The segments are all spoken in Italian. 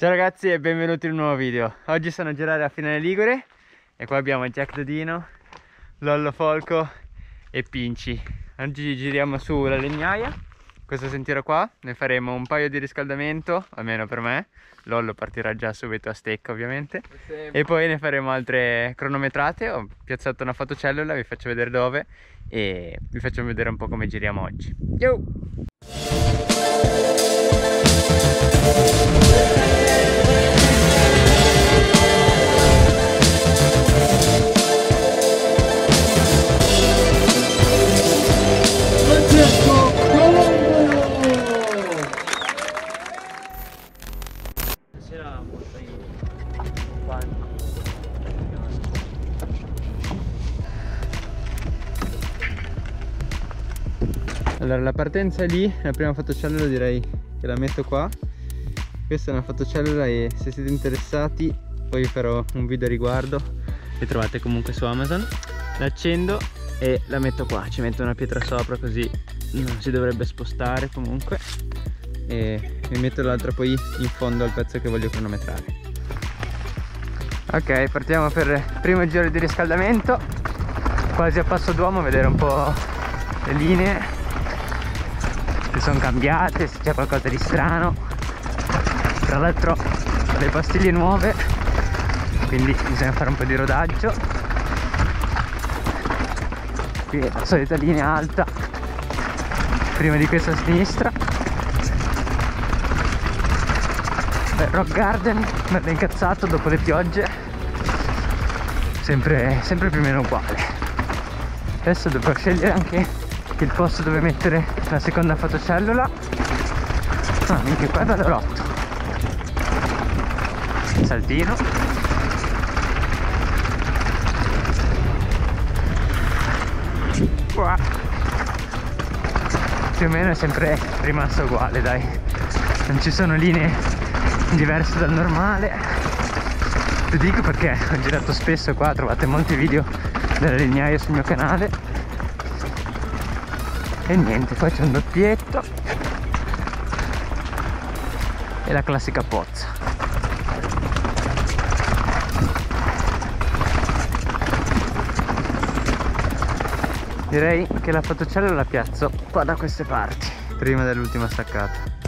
Ciao ragazzi e benvenuti in un nuovo video. Oggi sono a girare a Finale Ligure E qua abbiamo Jack Dodino, Lollo Folco e Pinci. Oggi giriamo sulla legnaia. Questo sentiero qua Ne faremo un paio di riscaldamento Almeno per me. Lollo partirà già subito a stecca ovviamente. E poi ne faremo altre cronometrate. Ho piazzato una fotocellula, vi faccio vedere dove E vi faccio vedere un po' come giriamo oggi. Yo! Allora la partenza è lì, la prima fotocellula direi che la metto qua. Questa è una fotocellula e se siete interessati poi farò un video a riguardo. Li trovate comunque su Amazon. La accendo e la metto qua, ci metto una pietra sopra così non si dovrebbe spostare comunque. E mi metto l'altra poi in fondo al pezzo che voglio cronometrare. Ok partiamo per il primo giro di riscaldamento. Quasi a passo d'uomo vedere un po' le linee. Se sono cambiate se c'è qualcosa di strano. Tra l'altro ho le pastiglie nuove quindi bisogna fare un po' di rodaggio. Qui è la solita linea alta prima di questa a sinistra Rock Garden merda incazzato dopo le piogge. Sempre, sempre più o meno uguale. Adesso dovrò scegliere anche il posto dove mettere la seconda fotocellula. Ah minchia qua è bello rotto saltino qua. Più o meno è sempre rimasto uguale dai. Non ci sono linee diverse dal normale. Ti dico perché ho girato spesso qua trovate molti video delle legnaie sul mio canale. E niente poi c'è un doppietto. E la classica pozza. Direi che la fotocellula la piazzo qua da queste parti prima dell'ultima staccata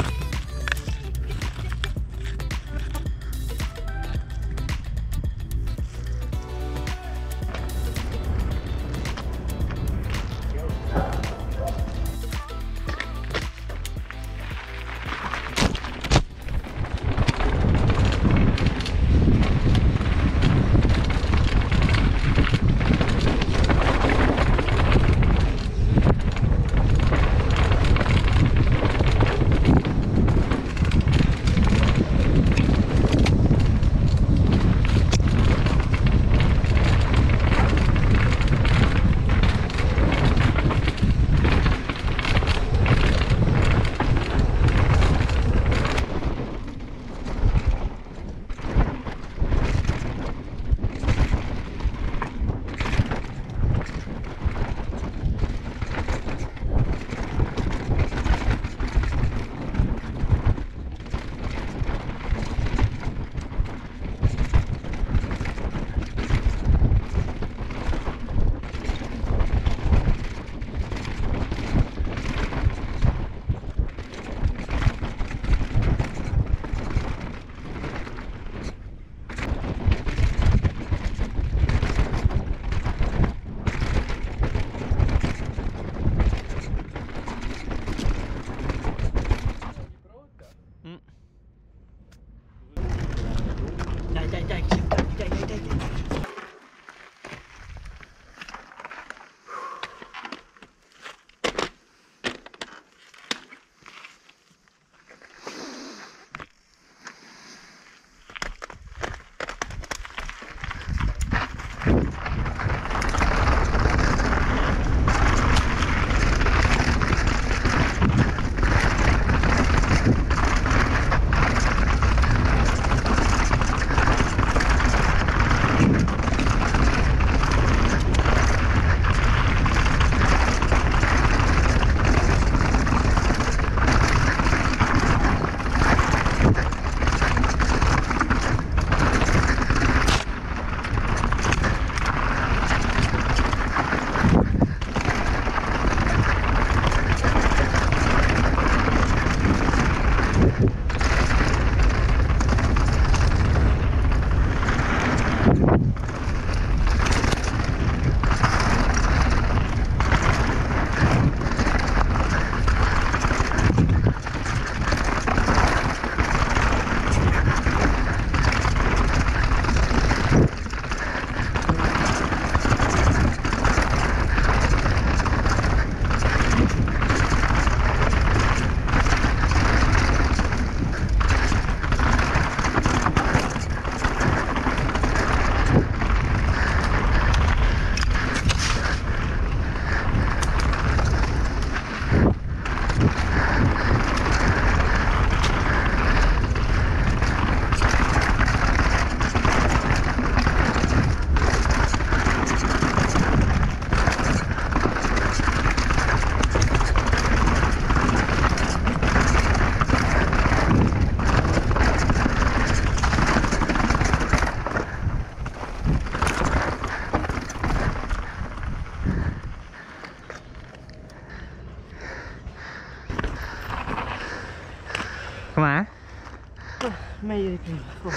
Meglio di prima. Oh,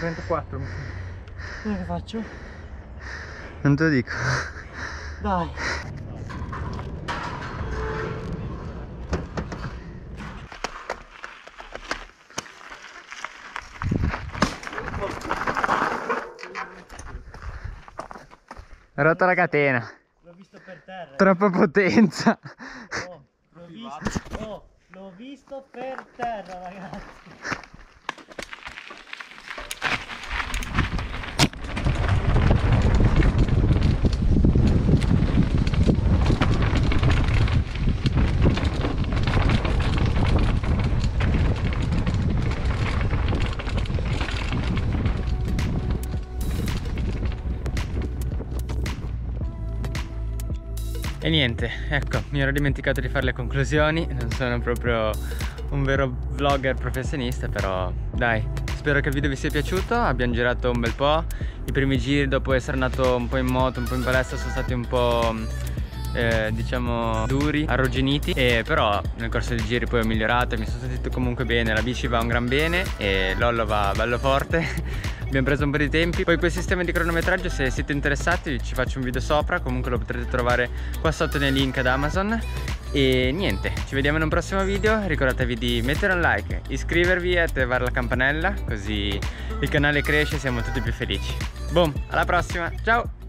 34 Cosa che faccio? Non te lo dico Dai. Ho rotto la catena L'ho visto per terra. Troppa potenza E niente, ecco, mi ero dimenticato di fare le conclusioni, non sono proprio un vero vlogger professionista, però dai, spero che il video vi sia piaciuto, abbiamo girato un bel po', i primi giri dopo essere andato un po' in moto, un po' in palestra sono stati un po' eh, diciamo duri, arrugginiti. E però nel corso dei giri poi ho migliorato, mi sono sentito comunque bene, la bici va un gran bene e Lollo va bello forte abbiamo preso un po' di tempi. Poi quel sistema di cronometraggio se siete interessati ci faccio un video sopra. Comunque lo potrete trovare qua sotto nei link ad Amazon. E niente ci vediamo in un prossimo video. Ricordatevi di mettere un like iscrivervi e attivare la campanella così il canale cresce e siamo tutti più felici. Boom alla prossima. Ciao